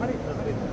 Hurry, hurry.